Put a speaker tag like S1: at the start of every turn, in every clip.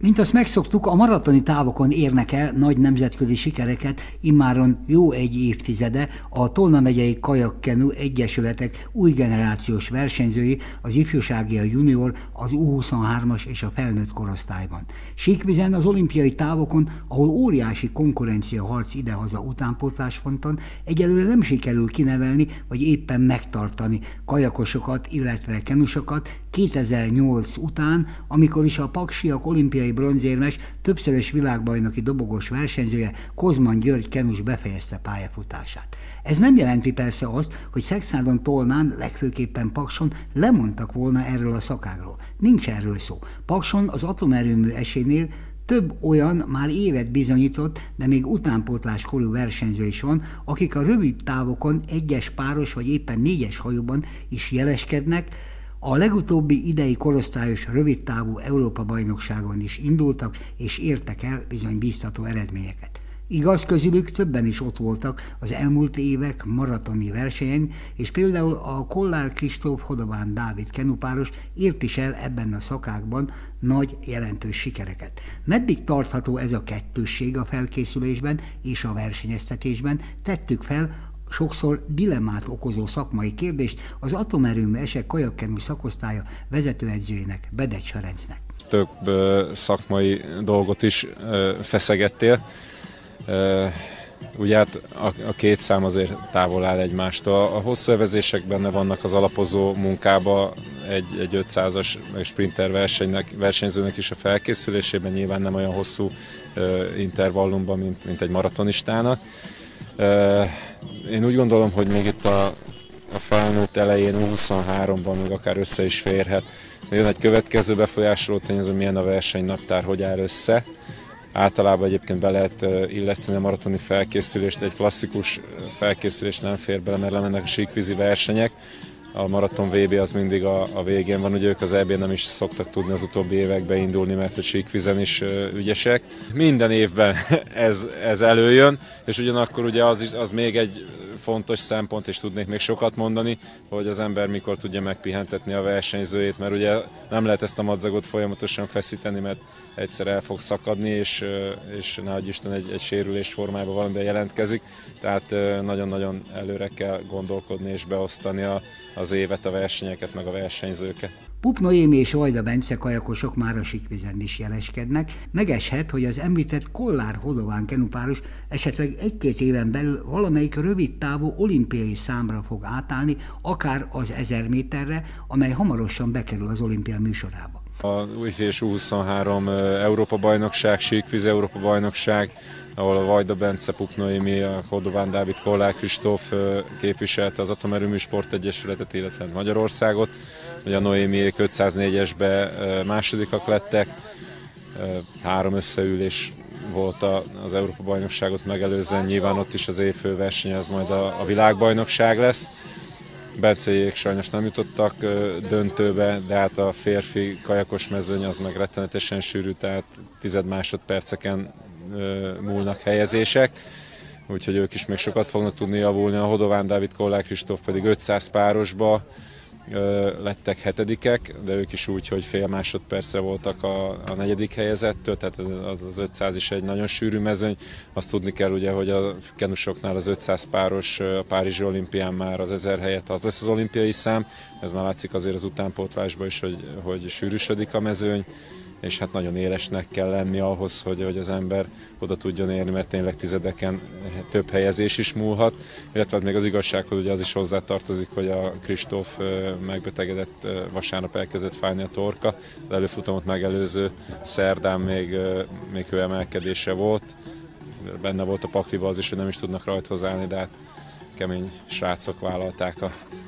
S1: Mint azt megszoktuk, a maratoni távokon érnek el nagy nemzetközi sikereket, immáron jó egy évtizede a Tolna megyei Kajakkenu Egyesületek új generációs versenyzői, az ifjúsági a junior, az U23-as és a felnőtt korosztályban. Síkvizen az olimpiai távokon, ahol óriási konkurencia harc idehaza utánpótlásponton, egyelőre nem sikerül kinevelni vagy éppen megtartani kajakosokat, illetve kenusokat 2008 után, amikor is a paksiak olimpiai bronzérmes, többszörös világbajnoki dobogós versenyzője Kozman György Kenus befejezte pályafutását. Ez nem jelenti persze azt, hogy Szexádon Tolnán, legfőképpen Pakson lemondtak volna erről a szakágról. Nincs erről szó. Pakson az atomerőmű esélynél több olyan már élet bizonyított, de még utánpótlás korú versenyző is van, akik a rövid távokon egyes páros vagy éppen négyes hajóban is jeleskednek, a legutóbbi idei korosztályos rövidtávú Európa-bajnokságon is indultak, és értek el bizony bíztató eredményeket. Igaz, közülük többen is ott voltak az elmúlt évek maratoni versenyen, és például a Kollár Kristóf Hodován Dávid kenupáros ért is el ebben a szakákban nagy jelentős sikereket. Meddig tartható ez a kettősség a felkészülésben és a versenyeztetésben, tettük fel sokszor dilemmát okozó szakmai kérdést az atomerőmű esek kajakkenú szakosztálya vezetőedzőjének, Bedecs Ferencnek.
S2: Több szakmai dolgot is feszegettél. Ugye hát a, a két szám azért távol áll egymástól. A hosszú övezések benne vannak az alapozó munkába, egy, egy 500-as sprinter versenynek, versenyzőnek is a felkészülésében, nyilván nem olyan hosszú uh, intervallumban, mint, mint egy maratonistának. Én úgy gondolom, hogy még itt a, a felnőtt elején, 23-ban még akár össze is férhet. Jön egy következő befolyásoló tényező, milyen a versenynaptár, hogy áll össze. Általában egyébként be lehet illeszteni a maratoni felkészülést, egy klasszikus felkészülés nem fér bele, mert lemennek a síkvízi versenyek. A maraton VB az mindig a, a végén van, ugye ők az eb nem is szoktak tudni az utóbbi években indulni, mert a síkvizen is ügyesek. Minden évben ez, ez előjön, és ugyanakkor ugye az, is, az még egy fontos szempont, és tudnék még sokat mondani, hogy az ember mikor tudja megpihentetni a versenyzőjét, mert ugye nem lehet ezt a madzagot folyamatosan feszíteni, mert egyszer el fog szakadni, és, és ne Isten egy, egy sérülés formájában valamiben jelentkezik, tehát nagyon-nagyon előre kell gondolkodni és beosztani a, az évet, a versenyeket, meg a versenyzőket.
S1: Pup Noémi és Vajda Bence kajakosok már a sikvizen is jeleskednek. Megeshet, hogy az említett Kollár Hodován kenupáros esetleg egy-két éven belül valamelyik rövid távú olimpiai számra fog átállni, akár az 1000 méterre, amely hamarosan bekerül az olimpia műsorába.
S2: A és 23 Európa bajnokság, síkvíz Európa bajnokság, ahol a Vajda Bence, Pup Noémi, a Hodován Dávid, Kollár Kristóf képviselte az Atomerőmű Egyesületet, illetve Magyarországot. Ugye a Noémi 504-esbe másodikak lettek, három összeülés volt az Európa bajnokságot megelőzően, nyilván ott is az évfő verseny az majd a, a világbajnokság lesz. Bencéjék sajnos nem jutottak döntőbe, de hát a férfi kajakos mezőny az meg rettenetesen sűrű, tehát tized másodperceken múlnak helyezések úgyhogy ők is még sokat fognak tudni javulni. A Hodován Dávid Kollák Kristóf pedig 500 párosba lettek hetedikek, de ők is úgy, hogy fél másodpercre voltak a, a negyedik helyezettől, tehát az, az 500 is egy nagyon sűrű mezőny. Azt tudni kell ugye, hogy a kenusoknál az 500 páros a Párizsi olimpián már az 1000 helyett az lesz az olimpiai szám. Ez már látszik azért az utánpótlásban is, hogy, hogy sűrűsödik a mezőny és hát nagyon élesnek kell lenni ahhoz, hogy, hogy az ember oda tudjon érni, mert tényleg tizedeken több helyezés is múlhat, illetve hát még az igazság, hogy ugye az is hozzátartozik, hogy a Kristóf megbetegedett, vasárnap elkezdett fájni a torka, az előfutamot megelőző szerdán még, még hőemelkedése volt, benne volt a pakliba az is, hogy nem is tudnak rajthoz állni, de hát kemény srácok vállalták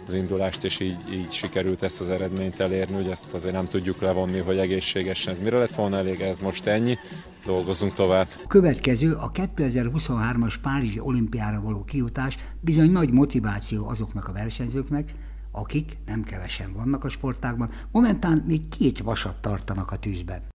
S2: az indulást, és így, így sikerült ezt az eredményt elérni, hogy ezt azért nem tudjuk levonni, hogy egészségesen. Ez mire lett volna elég, ez most ennyi, dolgozunk tovább.
S1: Következő a 2023-as Párizsi olimpiára való kijutás bizony nagy motiváció azoknak a versenyzőknek, akik nem kevesen vannak a sportágban, momentán még két vasat tartanak a tűzben.